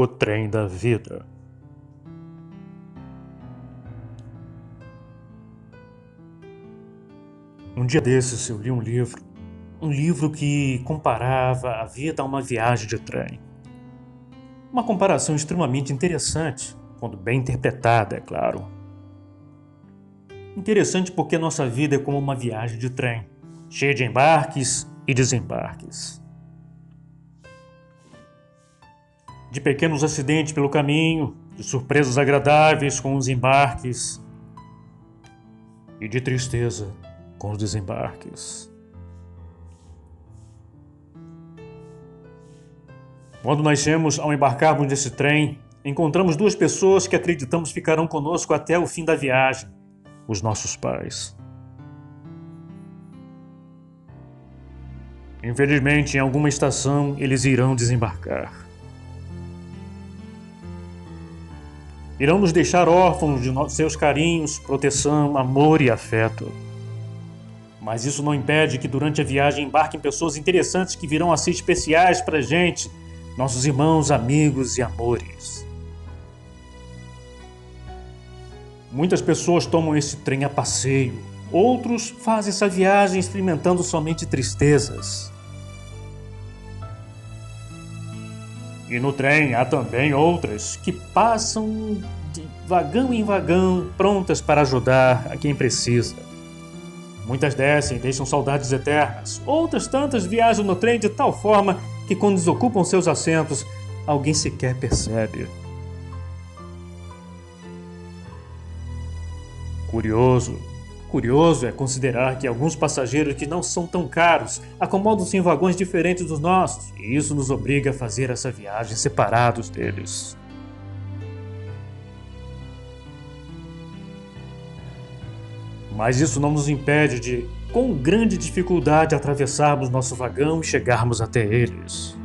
O trem da vida. Um dia desses eu li um livro, um livro que comparava a vida a uma viagem de trem. Uma comparação extremamente interessante, quando bem interpretada, é claro. Interessante porque nossa vida é como uma viagem de trem, cheia de embarques e desembarques. De pequenos acidentes pelo caminho, de surpresas agradáveis com os embarques e de tristeza com os desembarques. Quando nascemos, ao embarcarmos nesse trem, encontramos duas pessoas que acreditamos ficarão conosco até o fim da viagem: os nossos pais. Infelizmente, em alguma estação, eles irão desembarcar. Irão nos deixar órfãos de seus carinhos, proteção, amor e afeto. Mas isso não impede que durante a viagem embarquem pessoas interessantes que virão a ser especiais para a gente, nossos irmãos, amigos e amores. Muitas pessoas tomam esse trem a passeio, outros fazem essa viagem experimentando somente tristezas. E no trem há também outras que passam de vagão em vagão, prontas para ajudar a quem precisa. Muitas descem e deixam saudades eternas. Outras tantas viajam no trem de tal forma que, quando desocupam seus assentos, alguém sequer percebe. Curioso Curioso é considerar que alguns passageiros que não são tão caros acomodam-se em vagões diferentes dos nossos, e isso nos obriga a fazer essa viagem separados deles. Mas isso não nos impede de, com grande dificuldade, atravessarmos nosso vagão e chegarmos até eles.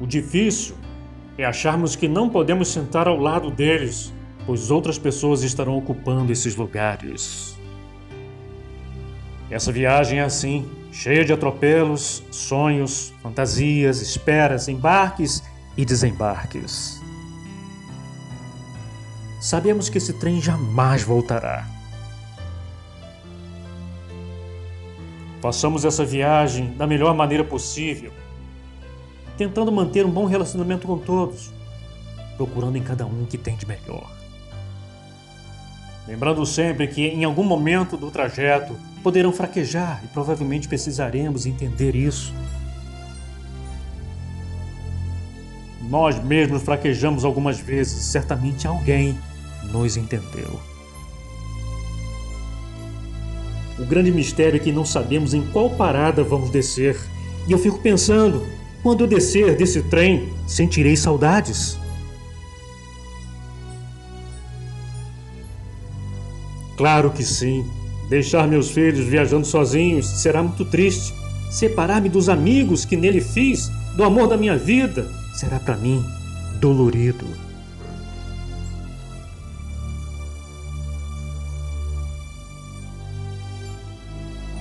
O difícil é acharmos que não podemos sentar ao lado deles pois outras pessoas estarão ocupando esses lugares. Essa viagem é assim, cheia de atropelos, sonhos, fantasias, esperas, embarques e desembarques. Sabemos que esse trem jamais voltará. Façamos essa viagem da melhor maneira possível, tentando manter um bom relacionamento com todos, procurando em cada um o que tem de melhor. Lembrando sempre que em algum momento do trajeto poderão fraquejar e provavelmente precisaremos entender isso. Nós mesmos fraquejamos algumas vezes, certamente alguém nos entendeu. O grande mistério é que não sabemos em qual parada vamos descer. E eu fico pensando, quando eu descer desse trem, sentirei saudades. Claro que sim. Deixar meus filhos viajando sozinhos será muito triste. Separar-me dos amigos que nele fiz, do amor da minha vida, será para mim dolorido.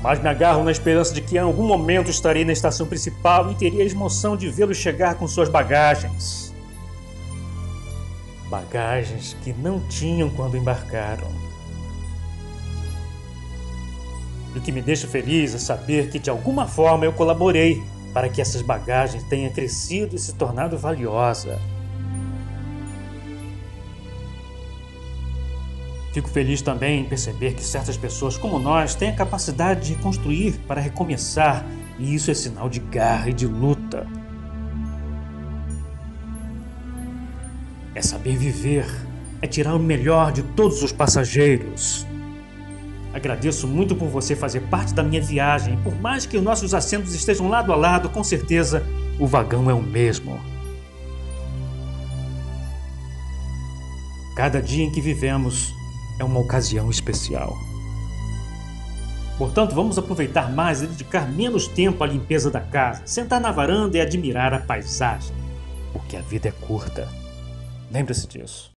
Mas me agarro na esperança de que em algum momento estarei na estação principal e teria a emoção de vê-lo chegar com suas bagagens. Bagagens que não tinham quando embarcaram. E o que me deixa feliz é saber que de alguma forma eu colaborei para que essas bagagens tenham crescido e se tornado valiosa. Fico feliz também em perceber que certas pessoas como nós têm a capacidade de construir para recomeçar, e isso é sinal de garra e de luta. É saber viver, é tirar o melhor de todos os passageiros. Agradeço muito por você fazer parte da minha viagem. Por mais que os nossos assentos estejam lado a lado, com certeza o vagão é o mesmo. Cada dia em que vivemos é uma ocasião especial. Portanto, vamos aproveitar mais e dedicar menos tempo à limpeza da casa, sentar na varanda e admirar a paisagem, porque a vida é curta. Lembre-se disso.